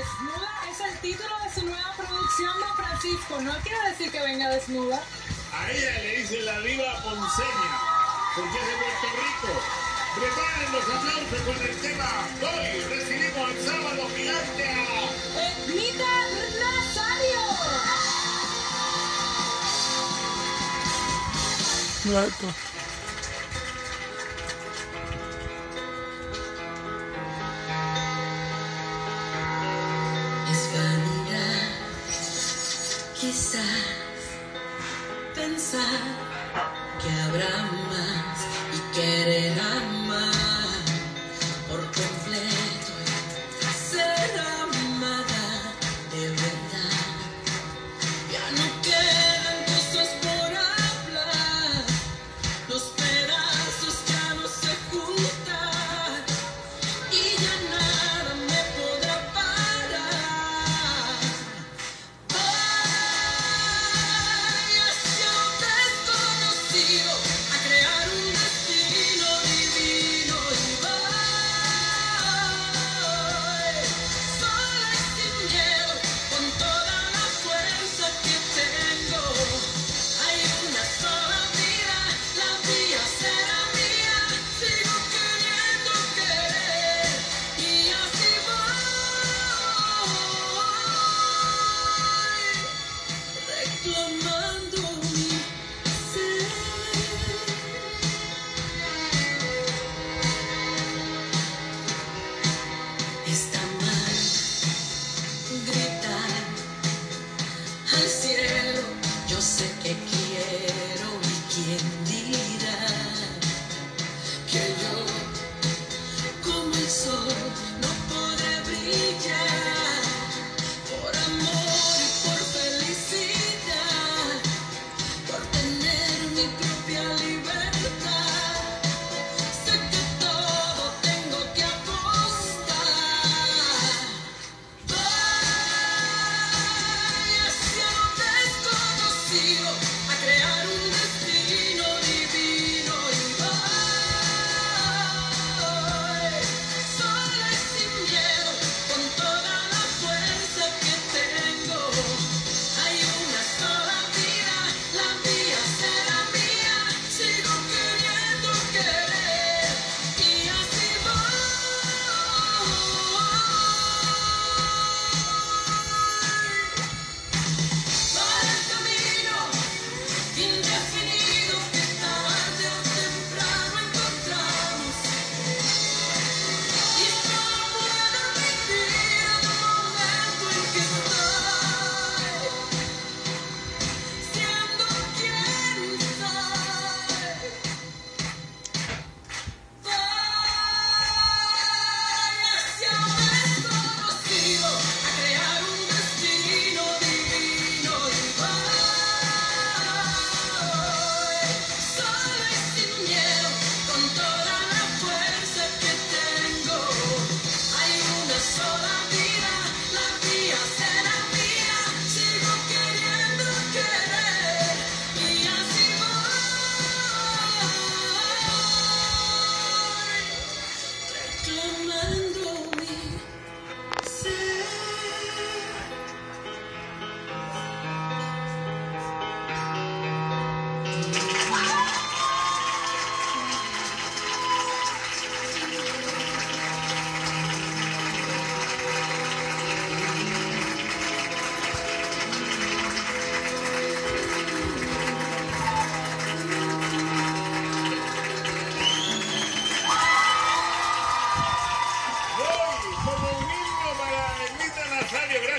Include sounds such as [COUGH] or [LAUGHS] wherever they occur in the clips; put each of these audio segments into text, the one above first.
Desnuda es el título de su nueva producción, don Francisco. No quiere decir que venga desnuda. A ella le dice la diva ponceña, porque es de Puerto Rico. Preparen los aplausos con el tema. Hoy recibimos el sábado gigante a... Ednita Nazario. Muerto. Quizás pensar que habrá más y querer amar por completo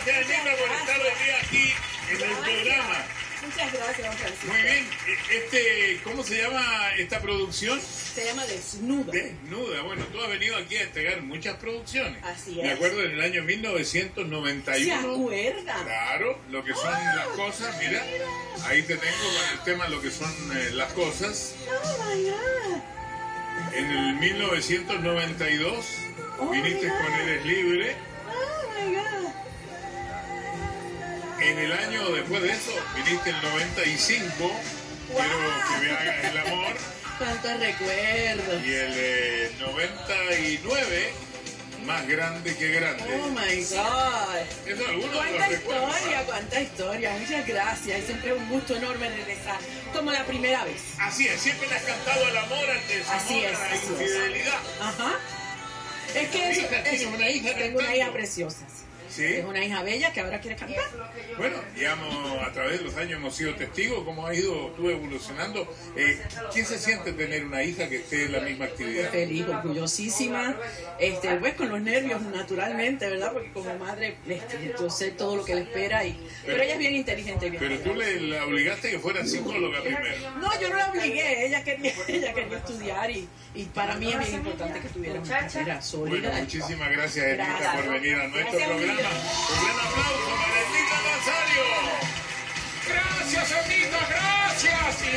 Gracias, por estar hoy día aquí en el programa. Muchas gracias, don Francisco. Muy bien. Este, ¿Cómo se llama esta producción? Se llama Desnuda. Desnuda. Bueno, tú has venido aquí a entregar muchas producciones. Así Me es. acuerdo en el año ¿Se 1991. acuerda? Claro, lo que son las cosas, mira, ahí te tengo con el tema lo que son eh, las cosas. Oh my God. En el 1992 Oh, viniste con Eres Libre. Oh my God. En el año después de eso viniste el 95. Quiero que me hagas el amor. [LAUGHS] Cuántos recuerdos. Y el eh, 99 más grande que grande. Oh my God. Eso algunos lo Cuánta recuerdan. historia, cuánta historia. Muchas gracias. Es siempre un gusto enorme regresar. Como la primera vez. Así es, siempre le has cantado al amor, al desamor, Así es, a la es. infidelidad. Ajá. Es que eso, Hija, una hija tengo una hija preciosa. sí. Sí. Es una hija bella que ahora quiere cantar. Bueno, digamos, a través de los años hemos sido testigos cómo ha ido tú evolucionando. Eh, ¿Quién se siente tener una hija que esté en la misma actividad? Feliz, orgullosísima. Este, pues con los nervios naturalmente, ¿verdad? Porque como madre este, yo sé todo lo que le espera. Y, pero ella es bien inteligente bien. Pero tú le la obligaste que fuera psicóloga primero. No, yo no la obligué, ella quería, [LAUGHS] ella quería estudiar y, y para mí es bien importante que tuviera una carrera Bueno, sólida. muchísimas gracias, Edita, por venir a nuestro Gracias, programa. Miguel. Un gran aplauso para Edita Nazario. Gracias, Anita, gracias.